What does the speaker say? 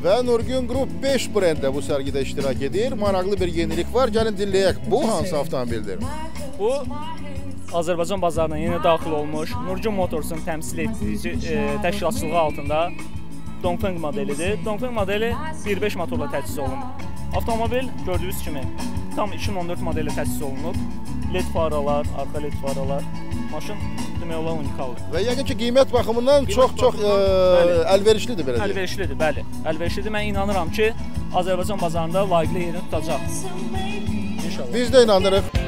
Və Nurgün Qrup 5 brendə bu sərgidə iştirak edir. Maraqlı bir yenilik var. Gəlin dinləyək. Bu hansı avtomobildir? Bu Azərbaycan bazarına yeni daxil olmuş Nurgün Motorsun təmsil etdiyi e, təşkilatçılığı altında Dongfeng modelidir. Dongfeng modeli 1.5 motorla təchiz olunub. Avtomobil gördüyünüz kimi tam 2014 modeli təchiz olunub. LED faralar, arxa LED faralar. Maşın demək olar unikaldır. Və yəqin ki, qiymət baxımından çox-çox Bəli. əlverişlidir belə deyək. Əlverişlidir, bəli. Əlverişlidir. Mən inanıram ki, Azərbaycan bazarında layiqli yerini tutacaq. İnşallah. Biz də inanırıq.